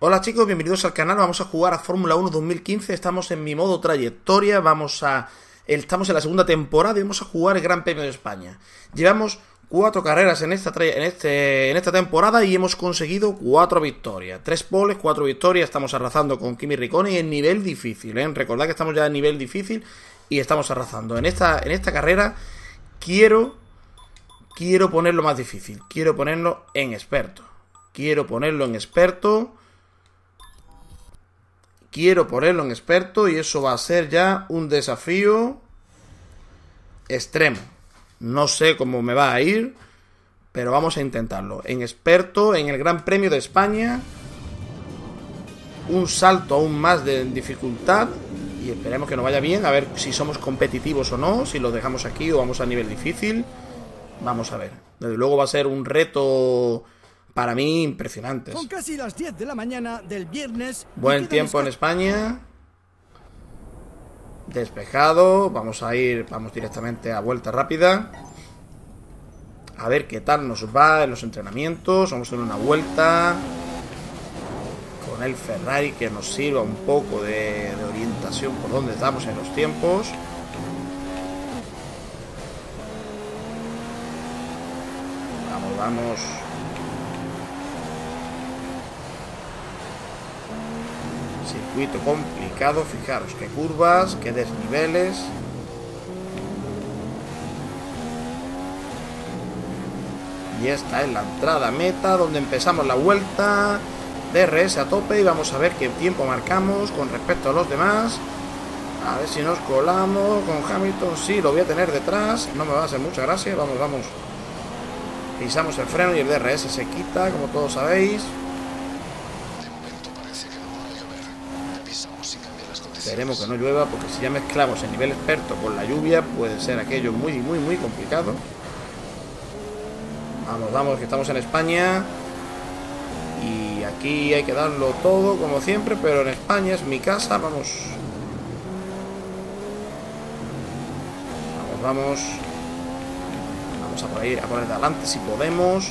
Hola chicos, bienvenidos al canal, vamos a jugar a Fórmula 1 2015, estamos en mi modo trayectoria, vamos a... Estamos en la segunda temporada y vamos a jugar el Gran Premio de España. Llevamos cuatro carreras en esta, este, en esta temporada y hemos conseguido cuatro victorias. Tres poles, cuatro victorias, estamos arrasando con Kimi Riccone en nivel difícil, ¿eh? Recordad que estamos ya en nivel difícil y estamos arrasando. En esta, en esta carrera quiero... Quiero ponerlo más difícil, quiero ponerlo en experto. Quiero ponerlo en experto quiero ponerlo en experto y eso va a ser ya un desafío extremo. No sé cómo me va a ir, pero vamos a intentarlo. En experto, en el Gran Premio de España, un salto aún más de dificultad y esperemos que nos vaya bien, a ver si somos competitivos o no, si lo dejamos aquí o vamos a nivel difícil. Vamos a ver. Desde luego va a ser un reto para mí impresionantes. Son casi las 10 de la mañana del viernes. Buen tiempo en España. Despejado. Vamos a ir, vamos directamente a vuelta rápida. A ver qué tal nos va en los entrenamientos. Vamos a hacer una vuelta con el Ferrari que nos sirva un poco de, de orientación por dónde estamos en los tiempos. Vamos, vamos. Complicado, fijaros qué curvas, qué desniveles. Y esta es la entrada meta donde empezamos la vuelta. DRS a tope y vamos a ver qué tiempo marcamos con respecto a los demás. A ver si nos colamos con Hamilton. Sí, lo voy a tener detrás. No me va a hacer mucha gracia. Vamos, vamos. Pisamos el freno y el DRS se quita, como todos sabéis. Esperemos que no llueva porque si ya mezclamos el nivel experto con la lluvia puede ser aquello muy, muy, muy complicado. Vamos, vamos, que estamos en España. Y aquí hay que darlo todo como siempre, pero en España es mi casa. Vamos. Vamos, vamos. Vamos a por ahí, a poner de adelante si podemos.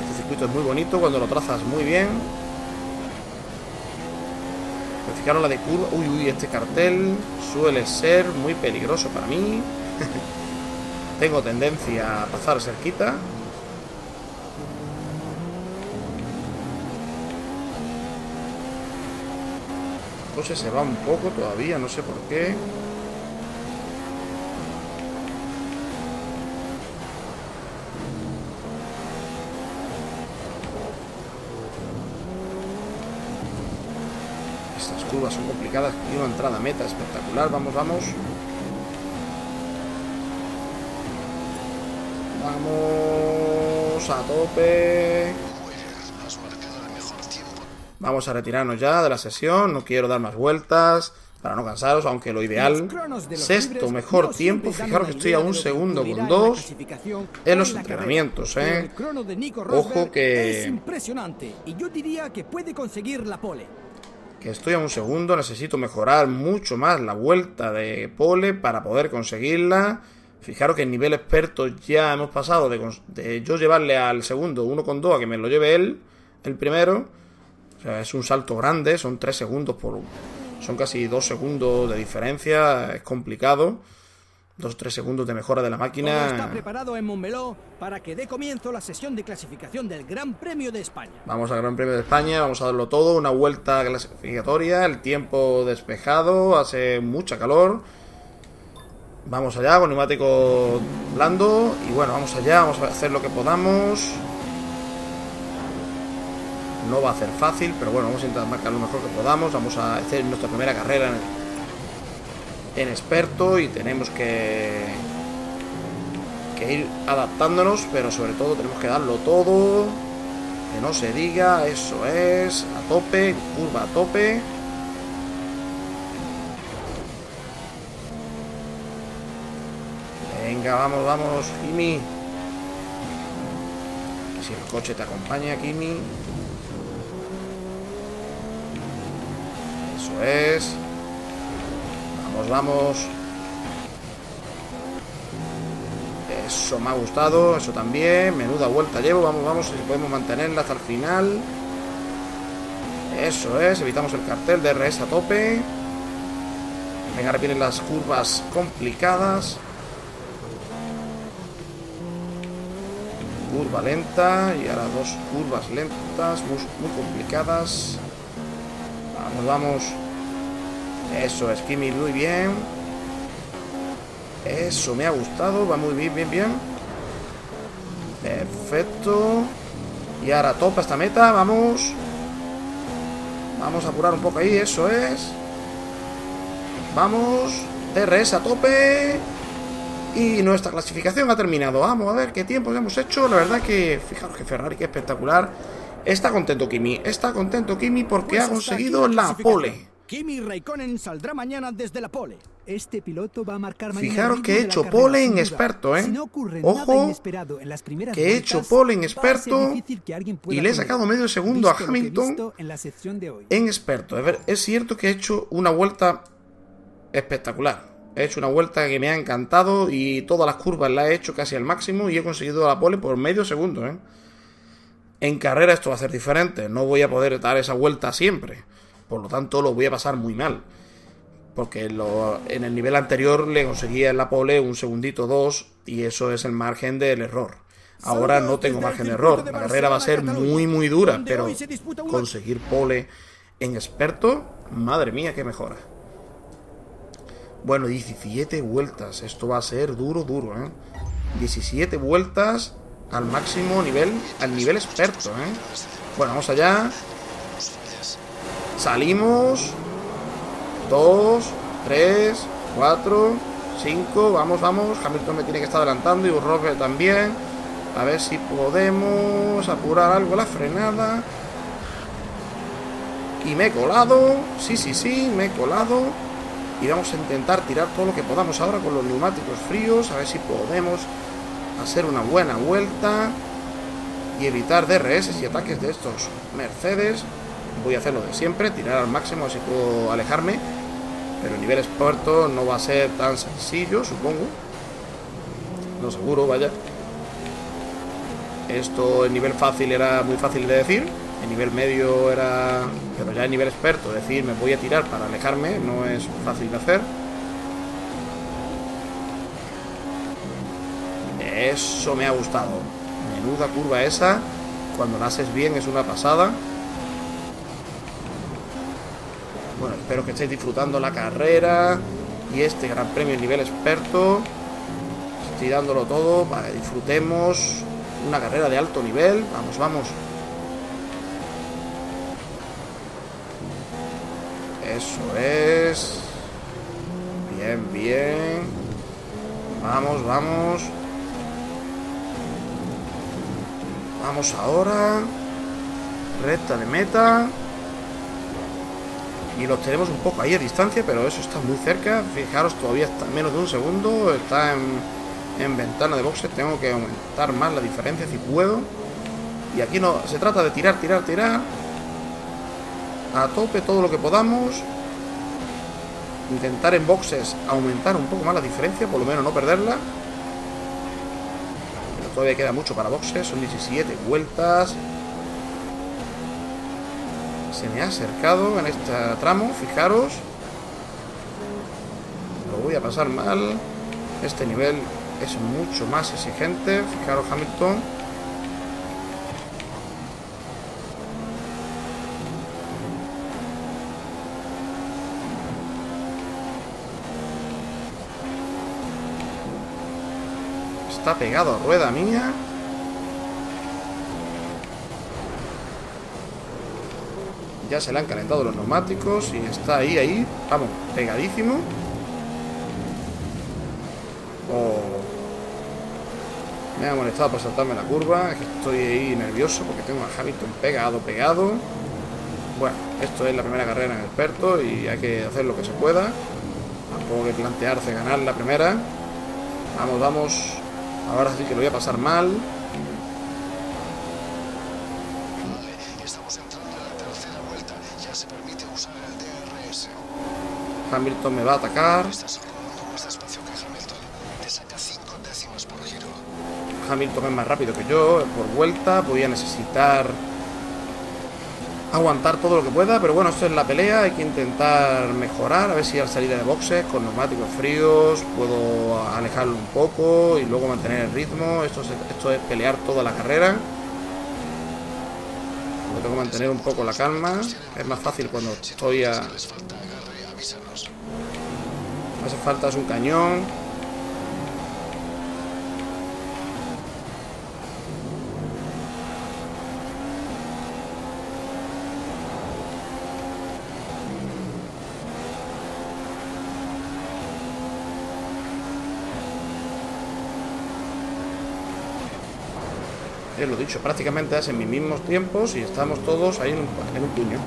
Este circuito es muy bonito cuando lo trazas muy bien. Fijaros la de curva. Uy, uy, este cartel suele ser muy peligroso para mí. Tengo tendencia a pasar cerquita. José se va un poco todavía, no sé por qué. Estas curvas son complicadas y una entrada meta espectacular. Vamos, vamos. Vamos a tope. Vamos a retirarnos ya de la sesión. No quiero dar más vueltas para no cansaros, aunque lo ideal. Sexto mejor tiempo. Fijaros que estoy a un segundo con dos en los entrenamientos, ¿eh? Ojo que. Es impresionante y yo diría que puede conseguir la pole que estoy a un segundo, necesito mejorar mucho más la vuelta de pole para poder conseguirla. Fijaros que en nivel experto ya hemos pasado de, yo llevarle al segundo 1,2 a que me lo lleve él, el primero. Es un salto grande, son 3 segundos por... Son casi 2 segundos de diferencia, es complicado. 2 3 segundos de mejora de la máquina. Todo está preparado en Montmeló para que dé comienzo la sesión de clasificación del Gran Premio de España. Vamos al Gran Premio de España, vamos a darlo todo, una vuelta clasificatoria, el tiempo despejado, hace mucha calor. Vamos allá con neumático blando y bueno, vamos allá, vamos a hacer lo que podamos. No va a ser fácil, pero bueno, vamos a intentar marcar lo mejor que podamos. Vamos a hacer nuestra primera carrera en el en experto y tenemos que, ir adaptándonos, pero sobre todo tenemos que darlo todo, que no se diga, eso es, a tope, curva a tope. Venga, vamos, vamos, Kimi. Si el coche te acompaña, Kimi. Eso es. Vamos, vamos. Eso me ha gustado, eso también. Menuda vuelta llevo. Vamos, vamos, si podemos mantenerla hasta el final. Eso es, evitamos el cartel de RS a tope. Venga, ahora vienen las curvas complicadas. Curva lenta y ahora dos curvas lentas, muy, muy complicadas. Vamos, vamos. Eso es, Kimi, muy bien. Eso me ha gustado, va muy bien, bien, bien. Perfecto. Y ahora topa esta meta, vamos. Vamos a apurar un poco ahí, eso es. Vamos. DRS a tope. Y nuestra clasificación ha terminado. Vamos a ver qué tiempo hemos hecho. La verdad que, fijaros que Ferrari, que espectacular. Está contento Kimi. Está contento Kimi porque Pues ha conseguido la pole. Kimi Raikkonen saldrá mañana desde la pole. Este piloto va a marcar mañana Fijaros que he hecho pole en experto, ¿eh? Si no ocurre Ojo, nada inesperado en las primeras que he hecho pole en experto y le he sacado medio segundo a Hamilton en la sección de hoy. en experto. Ver, es cierto que he hecho una vuelta espectacular. He hecho una vuelta que me ha encantado y todas las curvas las he hecho casi al máximo y he conseguido la pole por medio segundo. ¿eh? En carrera esto va a ser diferente. No voy a poder dar esa vuelta siempre. Por lo tanto, lo voy a pasar muy mal. Porque lo- en el nivel anterior le conseguía en la pole un segundito, dos, y eso es el margen del error. Ahora no tengo margen de error. La carrera va a ser muy, muy dura, pero conseguir pole en experto, madre mía, qué mejora. Bueno, 17 vueltas. Esto va a ser duro, duro, ¿eh? 17 vueltas al máximo nivel, al nivel experto, ¿eh? Bueno, vamos allá. Salimos. 2, 3, 4, 5. Vamos, vamos. Hamilton me tiene que estar adelantando y Rosberg también. A ver si podemos apurar algo la frenada. Y me he colado. Sí, sí, sí, me he colado. Y vamos a intentar tirar todo lo que podamos ahora con los neumáticos fríos. A ver si podemos hacer una buena vuelta. Y evitar DRS y ataques de estos Mercedes. Voy a hacer lo de siempre, tirar al máximo así puedo alejarme. Pero a nivel experto no va a ser tan sencillo, supongo. No seguro, vaya. Esto en nivel fácil era muy fácil de decir. En nivel medio era. Pero ya en nivel experto, decir me voy a tirar para alejarme no es fácil de hacer. Eso me ha gustado. Menuda curva esa. Cuando la haces bien es una pasada. Espero que estéis disfrutando la carrera y este gran premio en nivel experto. Estoy dándolo todo para disfrutemos una carrera de alto nivel. Vamos, vamos. Eso es. Bien, bien. Vamos, vamos. Vamos ahora. Recta de meta. Y los tenemos un poco ahí a distancia, pero eso está muy cerca. Fijaros, todavía está en menos de un segundo. Está en, en ventana de boxe. Tengo que aumentar más la diferencia si puedo. Y aquí no se trata de tirar, tirar, tirar. A tope todo lo que podamos. Intentar en boxes aumentar un poco más la diferencia, por lo menos no perderla. Pero todavía queda mucho para boxes, son 17 vueltas. Se me ha acercado en este tramo, fijaros. Lo voy a pasar mal. Este nivel es mucho más exigente. Fijaros Hamilton. Está pegado a rueda mía. Ya se le han calentado los neumáticos y está ahí, ahí. Vamos, pegadísimo. Oh. Me ha molestado por saltarme la curva. Estoy ahí nervioso porque tengo a Hamilton pegado, pegado. Bueno, esto es la primera carrera en experto y hay que hacer lo que se pueda. Tampoco que plantearse ganar la primera. Vamos, vamos. Ahora sí que lo voy a pasar mal. Estamos entrando en la tercera vuelta. Ya se permite usar el DRS. Hamilton me va a atacar. Estás rodando más despacio que Hamilton. Te saca 5 décimas por giro. Hamilton es más rápido que yo por vuelta. Voy a necesitar aguantar todo lo que pueda. Pero bueno, esto es la pelea. Hay que intentar mejorar. A ver si al salir de boxes con neumáticos fríos puedo alejarlo un poco y luego mantener el ritmo. Esto es, esto es pelear toda la carrera. tengo que mantener un poco la calma. Es más fácil cuando estoy a... Hace falta es un cañón. Es lo dicho, prácticamente hacen mis mismos tiempos y estamos todos ahí en un puño.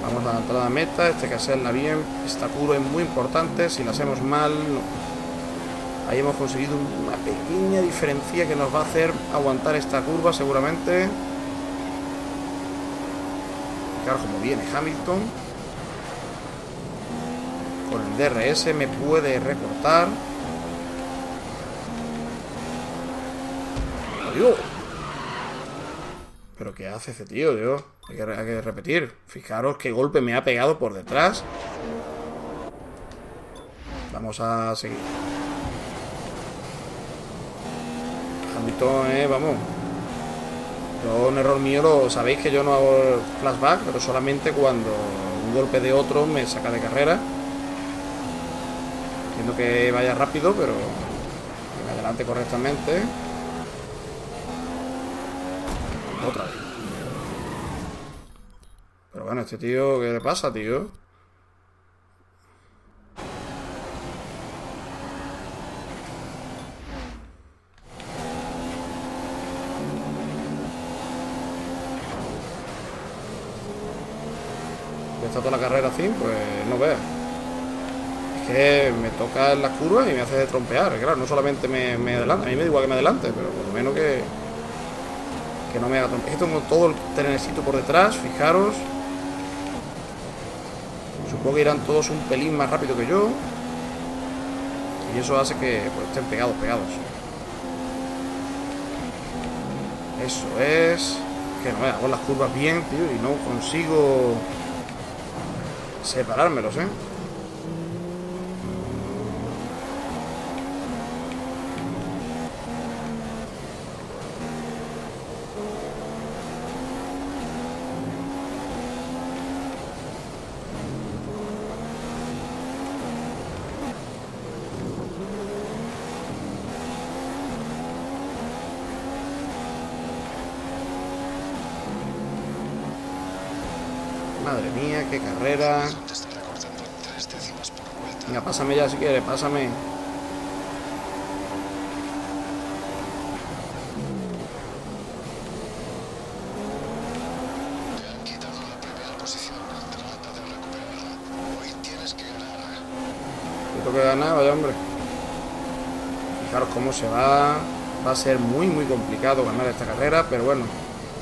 Vamos la meta, este que hacerla bien. Esta curva es muy importante, si la hacemos mal, ahí hemos conseguido una pequeña diferencia que nos va a hacer aguantar esta curva seguramente. Fijaros cómo viene Hamilton. Con el DRS me puede recortar. Adiós. ¿Pero qué hace ese tío, tío? Hay que, repetir. Fijaros qué golpe me ha pegado por detrás. Vamos a seguir. Hamilton, eh, vamos. Yo, un error mío, lo sabéis que yo no hago flashback, pero solamente cuando un golpe de otro me saca de carrera. Entiendo que vaya rápido, pero me adelante correctamente. Otra vez. Pero bueno, este tío, ¿qué le pasa, tío? Está toda la carrera así, pues no veas. Es que me toca en las curvas y me hace trompear. Claro, no solamente me, me adelanta, a mí me da igual que me adelante, pero por lo menos que, que no me haga trompear. Es que tengo todo el trenecito por detrás, fijaros. Supongo que irán todos un pelín más rápido que yo. Y eso hace que pues, estén pegados, pegados. Eso es. Que no me hago las curvas bien, tío, y no consigo separármelos, ¿eh? Madre mía, qué carrera. Venga, pásame ya si quieres, pásame. Que ganar, vaya hombre. Fijaros cómo se va. Va a ser muy, muy complicado ganar esta carrera, pero bueno.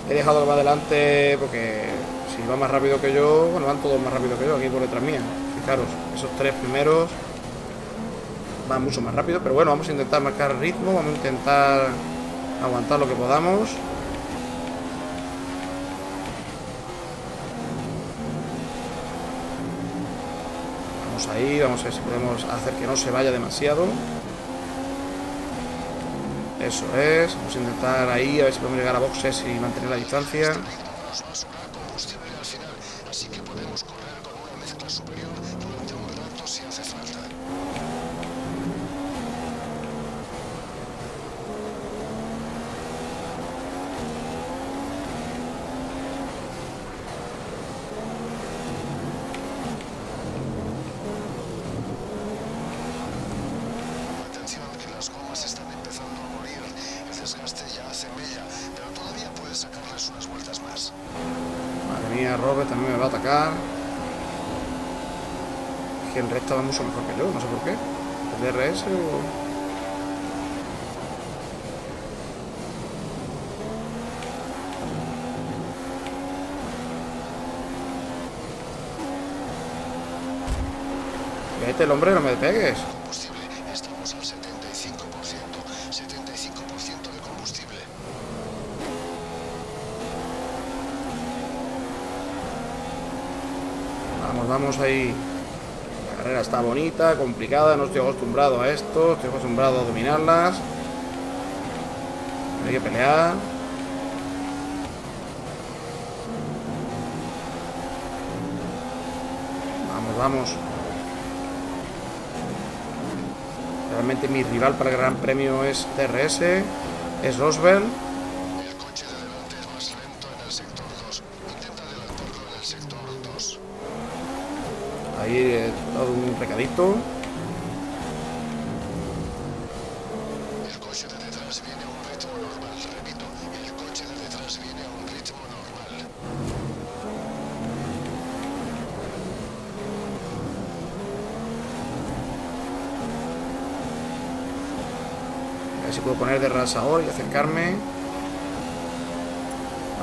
He dejado que va adelante porque si va más rápido que yo, bueno, van todos más rápido que yo aquí por detrás mía. Fijaros, esos tres primeros van mucho más rápido, pero bueno, vamos a intentar marcar ritmo, vamos a intentar aguantar lo que podamos. Vamos ahí, vamos a ver si podemos hacer que no se vaya demasiado. Eso es, vamos a intentar ahí, a ver si podemos llegar a boxes y mantener la distancia. Nos va a sobrar combustible al final, así que podemos correr con una mezcla superior durante un rato si hace falta. Atención, que las gomas están empezando a morir. El desgaste ya hace mella, pero todavía puedes sacarles unas vueltas más. Madre mía, Robert también me va a atacar. Es que el recta va mucho mejor que yo, no sé por qué. DRS o...? Vete el hombre, no me pegues. Estamos al 75%. 75% de combustible. Vamos, vamos ahí. La carrera está bonita, complicada, no estoy acostumbrado a esto, estoy acostumbrado a dominarlas. Hay que pelear. Vamos, vamos. Realmente mi rival para el Gran Premio es DRS, es Roswell. El coche es más lento en el sector 2. Intenta adelantarlo en el sector 2. Ahí eh, dado un recadito. El coche de detrás viene a un ritmo normal. Repito, el coche de detrás viene a un ritmo normal. A ver si puedo poner de rasador y acercarme.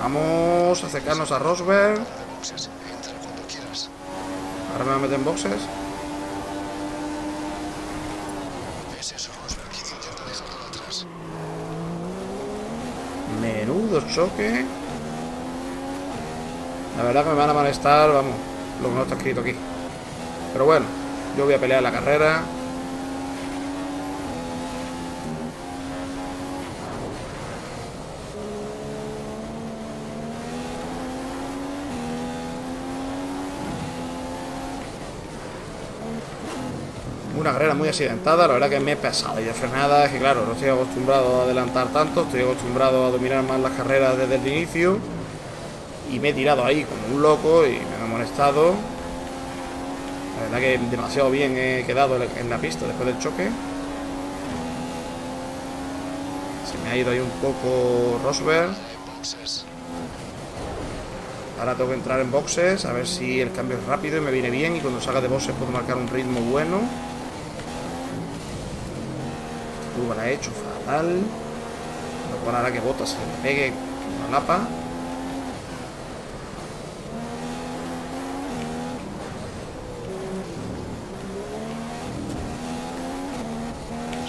Vamos a acercarnos a Rosberg. Ahora me voy a meter en boxes. Menudo choque. La verdad que me van a molestar, vamos, lo que no está escrito aquí. Pero bueno, yo voy a pelear la carrera. Una carrera muy accidentada, la verdad que me he pesado y de frenadas, que claro, no estoy acostumbrado a adelantar tanto, estoy acostumbrado a dominar más las carreras desde el inicio y me he tirado ahí como un loco y me ha molestado. La verdad que demasiado bien he quedado en la pista después del choque. Se me ha ido ahí un poco Rosberg. Ahora tengo que entrar en boxes, a ver si el cambio es rápido y me viene bien y cuando salga de boxes puedo marcar un ritmo bueno. La he hecho fatal. Lo cual hará que Botas se le pegue la lapa.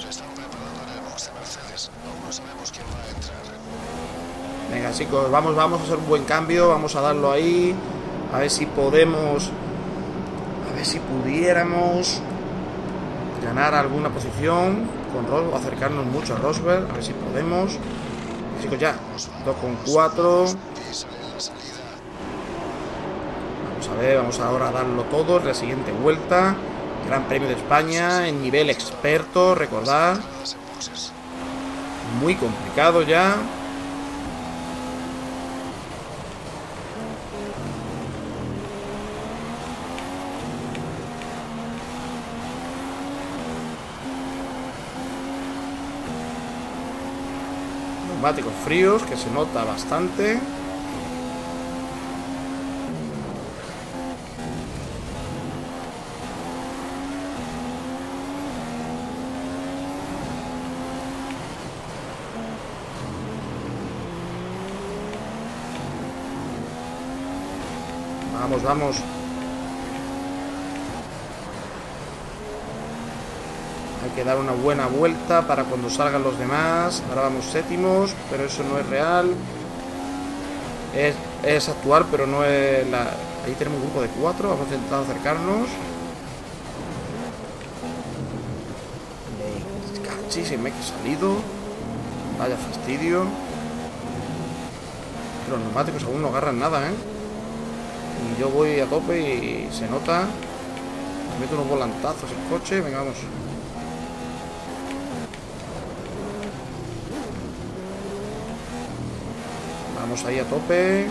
Se están preparando en el box de Mercedes. Aún no sabemos quién va a entrar. Venga chicos, vamos, vamos a hacer un buen cambio, vamos a darlo ahí. A ver si podemos... A ver si pudiéramos ganar alguna posición con Ros acercarnos mucho a Rosberg, a ver si podemos. Chicos, ya, 2 con 4. Diesel en la salida. Vamos a ver, vamos ahora a darlo todo en la siguiente vuelta. Gran Premio de España en nivel experto, recordad. Muy complicado ya. Neumáticos fríos, que se nota bastante. Vamos, vamos. Que dar una buena vuelta para cuando salgan los demás. Ahora vamos séptimos, pero eso no es real. Es, es actual, pero no es la... Ahí tenemos un grupo de cuatro. Vamos a intentar acercarnos. Cachi, se me ha salido. Vaya fastidio. Los neumáticos aún no agarran nada, ¿eh? Yo voy a tope y se nota. Me meto unos volantazos el coche. Venga, vamos. Vamos ahí a tope.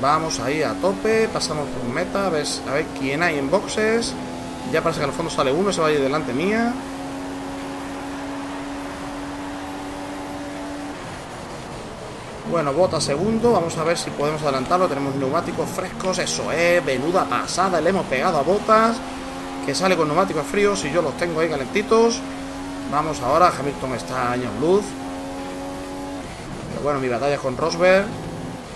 Vamos ahí a tope. Pasamos por meta. A ver, a ver quién hay en boxes. Ya parece que al fondo sale uno. Se va a delante mía. Bueno, bota segundo. Vamos a ver si podemos adelantarlo. Tenemos neumáticos frescos. Eso es. Venuda pasada. Le hemos pegado a botas. Que sale con neumáticos fríos. Y yo los tengo ahí calentitos. Vamos ahora. Hamilton está años luz. Pero bueno, mi batalla es con Rosberg.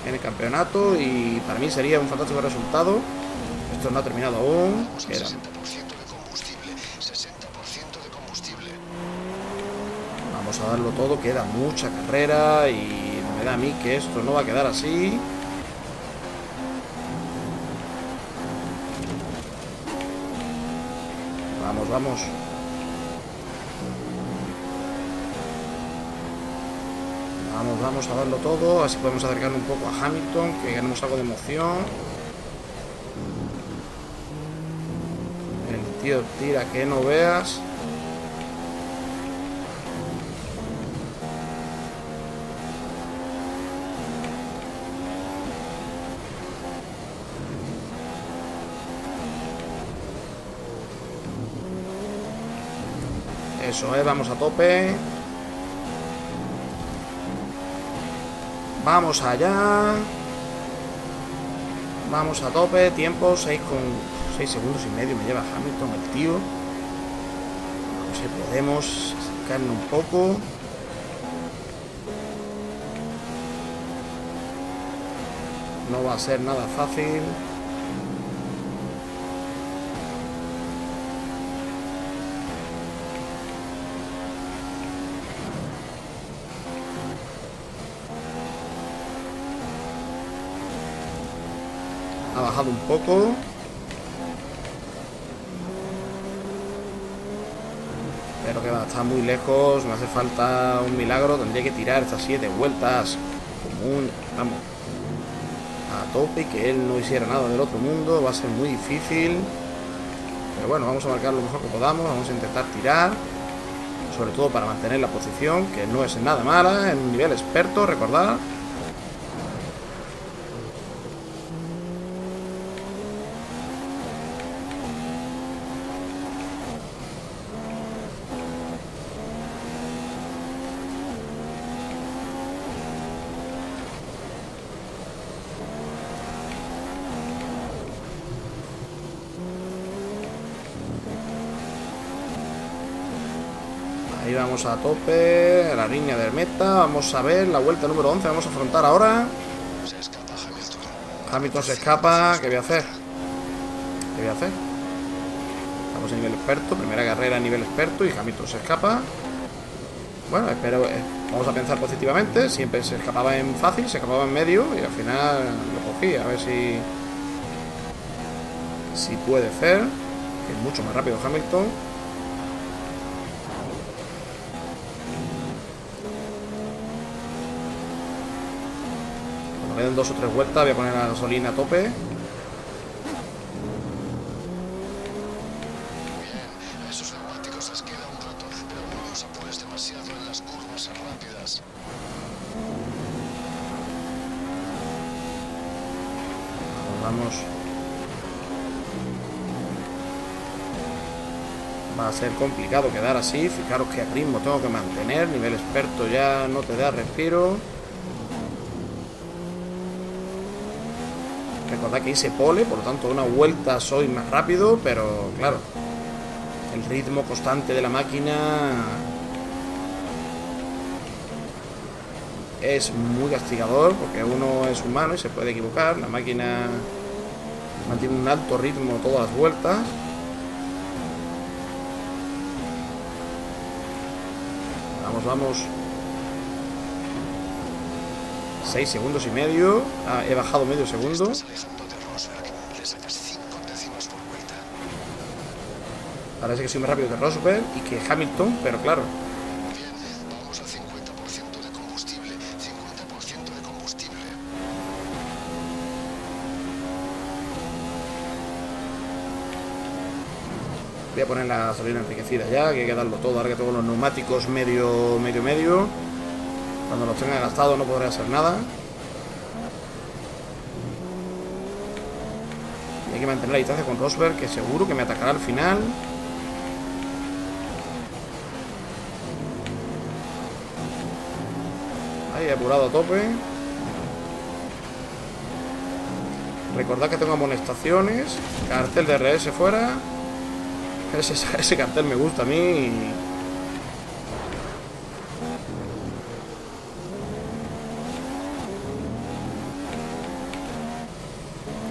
En el campeonato. Y para mí sería un fantástico resultado. Esto no ha terminado aún. Queda 60% de combustible, 60% de combustible. Vamos a darlo todo, queda mucha carrera y me da a mí que esto no va a quedar así. Vamos, vamos. Vamos, vamos a darlo todo, así podemos acercarnos un poco a Hamilton, que ganemos algo de emoción. El tío tira que no veas. Eso es, vamos a tope. Vamos allá. Vamos a tope. Tiempo 6 con 6 segundos y medio me lleva Hamilton, el tío. Si podemos acercarnos un poco. No va a ser nada fácil. Ha bajado un poco. Pero que va, está muy lejos. Me hace falta un milagro. Tendría que tirar estas siete vueltas. Como. Vamos. A tope. Que él no hiciera nada del otro mundo. Va a ser muy difícil. Pero bueno, vamos a marcar lo mejor que podamos. Vamos a intentar tirar. Sobre todo para mantener la posición. Que no es nada mala. En un nivel experto, recordad. Ahí a tope, la línea del meta. Vamos a ver la vuelta número 11. Vamos a afrontar ahora. Se escapa Hamilton. Hamilton se escapa. ¿Qué voy a hacer? ¿Qué voy a hacer? Estamos a nivel experto. Primera carrera a nivel experto y Hamilton se escapa. Bueno, espero. eh, vamos a pensar positivamente. Siempre se escapaba en fácil, se escapaba en medio y al final lo cogí. A ver si. Si puede ser. Que es mucho más rápido Hamilton. Dos o tres vueltas, voy a poner la gasolina a tope. Va a ser complicado quedar así. Fijaros que ritmo tengo que mantener. Nivel experto ya no te da respiro. Recordad que hice pole, por lo tanto una vuelta soy más rápido, pero claro, el ritmo constante de la máquina es muy castigador porque uno es humano y se puede equivocar. La máquina mantiene un alto ritmo todas las vueltas. Vamos, vamos. 6 segundos y medio. Ah, he bajado medio segundo. Estás alejando de Rosberg, le sacas 5 décimas por vuelta. Parece que soy más rápido que Rosberg y que Hamilton, pero claro, Bien, vamos a 50% de combustible, 50% de combustible. Voy a poner la gasolina enriquecida ya, que hay que darlo todo. Ahora que tengo los neumáticos medio, medio, medio. Cuando los tenga gastados no podré hacer nada. Y hay que mantener la distancia con Rosberg, que seguro que me atacará al final. Ahí, apurado a tope. Recordad que tengo amonestaciones. Cartel de RS fuera. Ese, ese cartel me gusta a mí.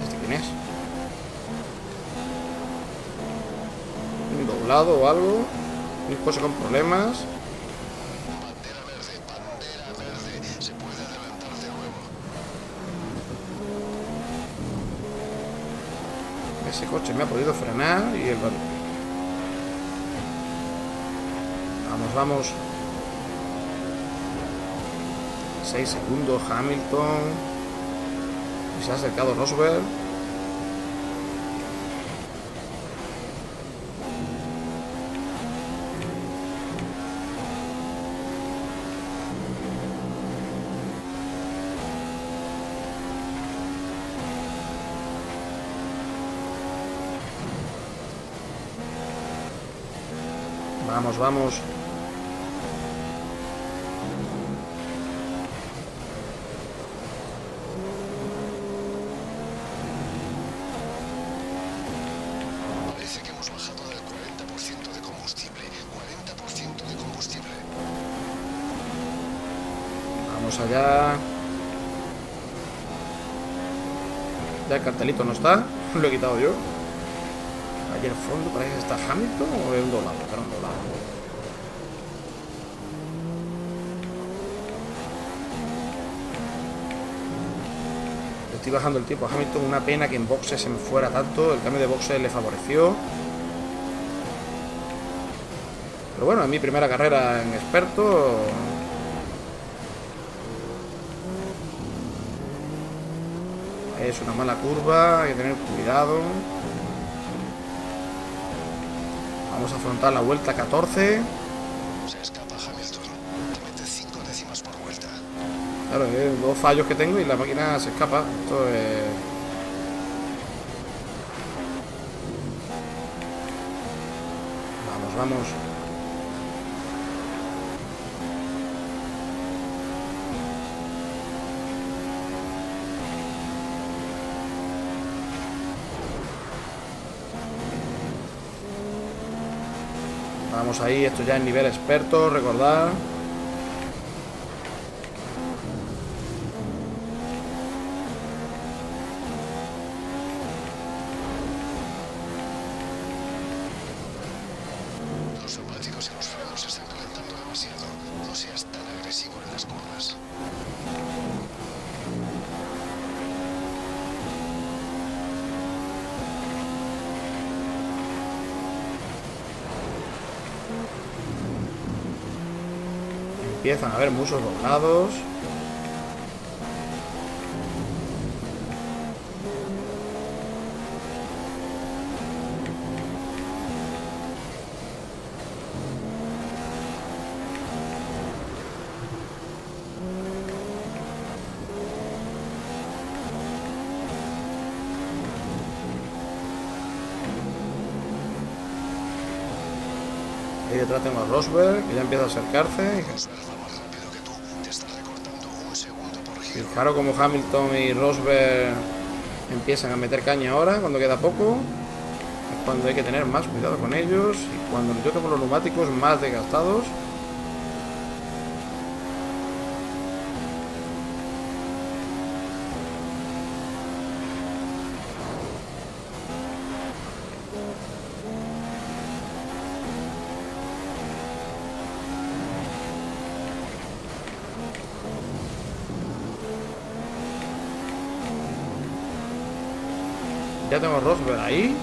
¿Este quién es? Un doblado o algo. Un coche con problemas. Coche me ha podido frenar y el Vamos, vamos. 6 segundos Hamilton. Se ha acercado Rosberg. Vamos, vamos. Parece que hemos bajado del 40% de combustible. 40% de combustible. Vamos allá. Ya el cartelito no está. Lo he quitado yo. Fondo parece que está Hamilton o es un doblado. Un doblado. Estoy bajando el tiempo a Hamilton. Una pena que en boxes se me fuera tanto. El cambio de boxes le favoreció. Pero bueno, es mi primera carrera en experto. Es una mala curva, hay que tener cuidado. Vamos a afrontar la vuelta 14. Se escapa Hamilton. Te mete 5 décimas por vuelta. Claro, es dos fallos que tengo y la máquina se escapa. Esto es... Vamos, vamos. Ahí, esto ya es nivel experto, recordad. Los neumáticos y los frenos se están calentando demasiado. No seas tan agresivo en las curvas. Haber muchos doblados. Ahí detrás tengo a Rosberg, que ya empieza a acercarse. Rosberg va más rápido que tú. Te está recortando un segundo por giro. Fijaros como Hamilton y Rosberg empiezan a meter caña ahora, cuando queda poco. Es cuando hay que tener más cuidado con ellos. Y cuando yo tengo los neumáticos más desgastados. Ya tengo Rosberg ahí.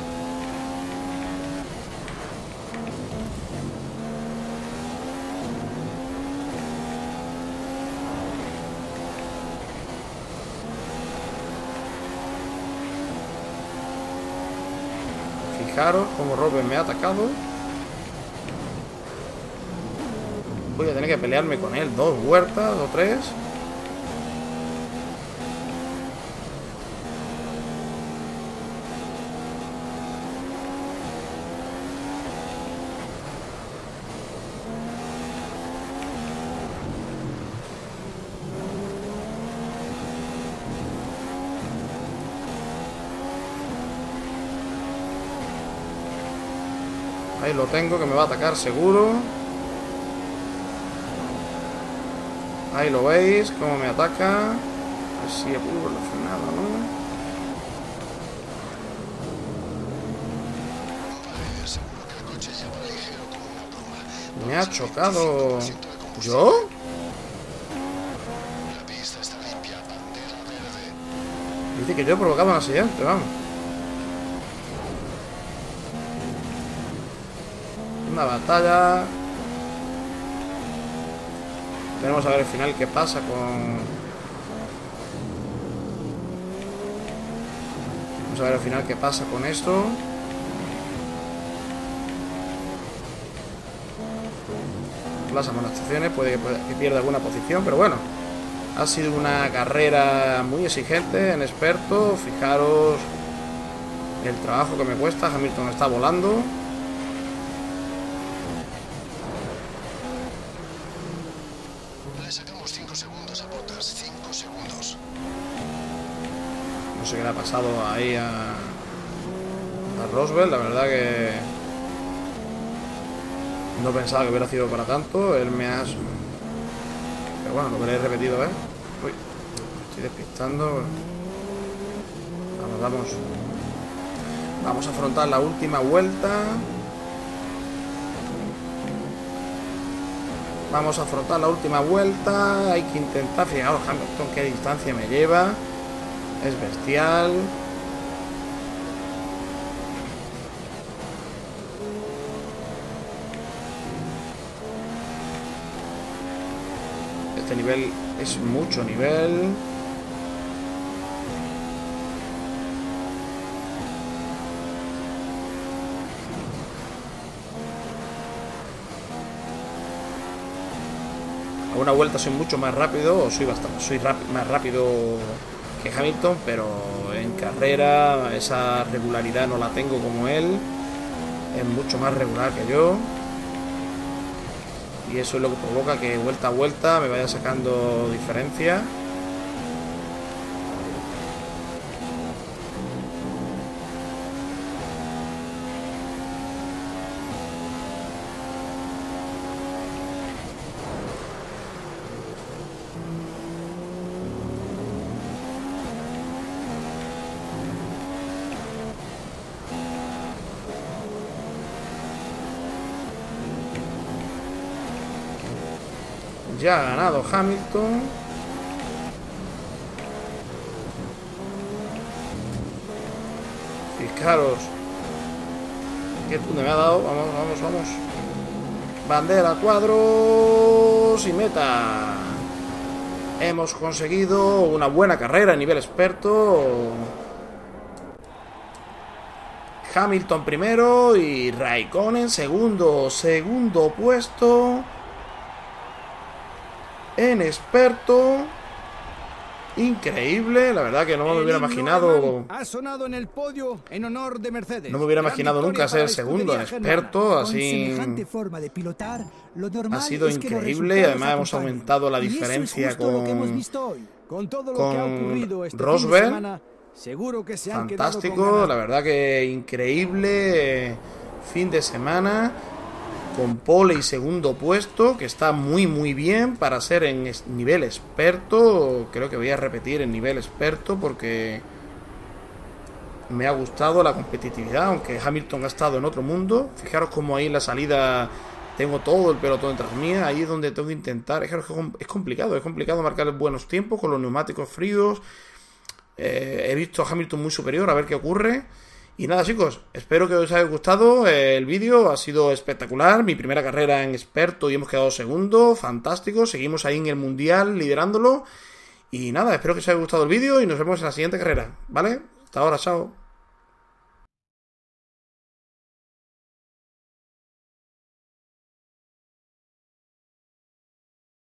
Fijaros como Rosberg me ha atacado. Voy a tener que pelearme con él dos huertas o tres. Tengo, que me va a atacar seguro. Ahí lo veis, cómo me ataca. Así apuro la frenada, ¿no? Me ha chocado. 25% de combustible. ¿Yo? Dice que yo he provocado un accidente, vamos. Una batalla. Veremos a ver al final qué pasa con... Vamos a ver al final qué pasa con esto. Puede que, puede que pierda alguna posición, pero bueno. Ha sido una carrera muy exigente en experto. Fijaros el trabajo que me cuesta. Hamilton está volando. Le sacamos 5 segundos a Bottas, 5 segundos. No sé qué le ha pasado ahí a, a Roswell. La verdad que no pensaba que hubiera sido para tanto. Él me ha... Bueno, lo veré repetido, ¿eh? Uy, estoy despistando. Vamos, vamos. Vamos a afrontar la última vuelta. Vamos a afrontar la última vuelta. Hay que intentar. Fijaros, Hamilton, qué distancia me lleva. Es bestial. Este es mucho nivel. A una vuelta soy mucho más rápido, o soy bastante, soy más rápido que Hamilton, pero en carrera esa regularidad no la tengo como él. Es mucho más regular que yo. Y eso es lo que provoca que vuelta a vuelta me vaya sacando diferencia. Ya ha ganado Hamilton. Fijaros. ¿Qué punto me ha dado? Vamos, vamos, vamos. Bandera, cuadros y meta. Hemos conseguido una buena carrera a nivel experto. Hamilton primero y Raikkonen segundo. Segundo puesto en experto. Increíble, la verdad que no me hubiera imaginado. Ha sonado en el podio en honor de Mercedes. No me hubiera imaginado nunca ser segundo en experto. Con así forma de pilotar, lo normal ha sido es increíble además hemos aumentado la es diferencia con. Con todo lo con que ha ocurrido este Rosberg. semana, seguro que se han con fantástico, ganas. la verdad que increíble eh, fin de semana con pole y segundo puesto, que está muy muy bien para ser en nivel experto. Creo que voy a repetir en nivel experto porque me ha gustado la competitividad, aunque Hamilton ha estado en otro mundo. Fijaros como ahí la salida tengo todo el pelotón detrás mía, ahí es donde tengo que intentar. Es es complicado, es complicado marcar buenos tiempos con los neumáticos fríos. Eh, he visto a Hamilton muy superior, a ver qué ocurre. Y nada, chicos, espero que os haya gustado el vídeo. Ha sido espectacular. Mi primera carrera en experto y hemos quedado segundo. Fantástico. Seguimos ahí en el mundial liderándolo. Y nada, espero que os haya gustado el vídeo y nos vemos en la siguiente carrera. ¿Vale? Hasta ahora, chao.